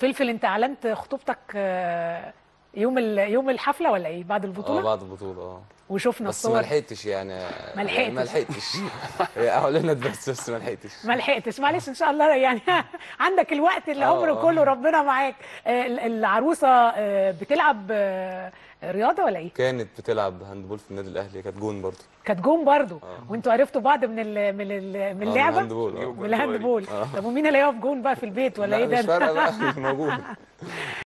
فلفل انت اعلنت خطوبتك آه، يوم ال- يوم الحفلة ولا إيه؟ بعد آه البطوله بعد البطولة آه. وشفنا بس ما الصور لحقتش يعني. ما يعني ما لحقتش. لحقتش هي اعلنت بس بس ما لحقتش. ما لحقتش. معلش إن شاء الله يعني عندك الوقت اللي آه، عمره آه. كله ربنا معاك. آه، ال- العروسة بتلعب رياضة ولا إيه؟ كانت بتلعب handball في النادي الأهلي كانت جون برضه. كانت جون برضو آه. وانتوا عرفتوا بعض من ال من ال من اللعبة؟ ال handball آه. من ال handball آه. طب ومين اللي هيقف جون بقى في البيت ولا لا إيه ده؟ مش فارقة بقى موجود.